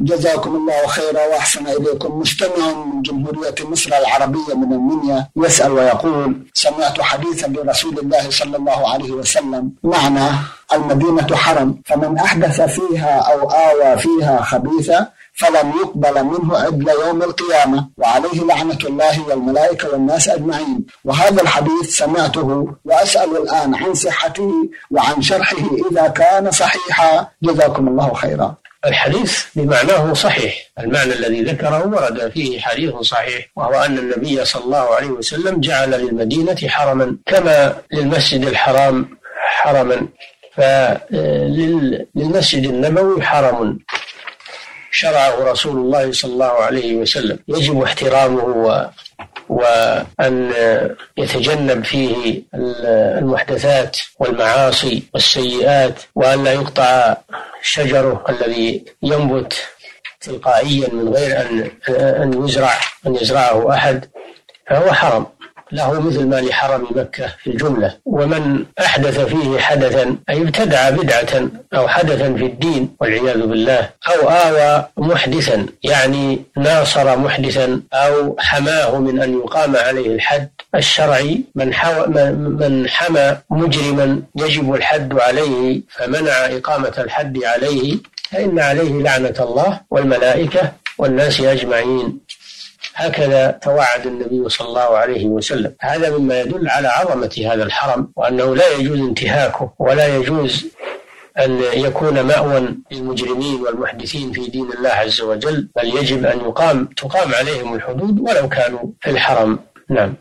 جزاكم الله خيرا وأحسن إليكم. مستمع من جمهورية مصر العربية من المنيا يسأل ويقول سمعت حديثا لرسول الله صلى الله عليه وسلم. معنى المدينة حرم فمن أحدث فيها أو آوى فيها خبيثا فلم يقبل منه إلا يوم القيامة. وعليه لعنة الله والملائكة والناس أجمعين. وهذا الحديث سمعته وأسأل الآن عن صحته وعن شرحه إذا كان صحيحا. جزاكم الله خيرا. الحديث بمعناه صحيح. المعنى الذي ذكره ورد فيه حديث صحيح وهو أن النبي صلى الله عليه وسلم جعل للمدينة حرما كما للمسجد الحرام حرما. فللمسجد النبوي حرم. شرعه رسول الله صلى الله عليه وسلم. يجب احترامه و وأن يتجنب فيه المحدثات والمعاصي والسيئات وأن لا يقطع شجره الذي ينبت تلقائيا من غير أن أن يزرع أن يزرعه أحد فهو حرم له مثل ما لحرم مكة في الجملة. ومن أحدث فيه حدثا أي ابتدع بدعة أو حدثا في الدين والعياذ بالله أو آوى محدثا يعني ناصر محدثا أو حماه من أن يقام عليه الحد الشرعي من, حو... من حمى مجرما يجب الحد عليه فمنع إقامة الحد عليه فإن عليه لعنة الله والملائكة والناس أجمعين. هكذا توعد النبي صلى الله عليه وسلم. هذا مما يدل على عظمة هذا الحرم وأنه لا يجوز انتهاكه ولا يجوز أن يكون مأوى للمجرمين والمحدثين في دين الله عز وجل بل يجب أن يقام تقام عليهم الحدود ولو كانوا في الحرم. نعم.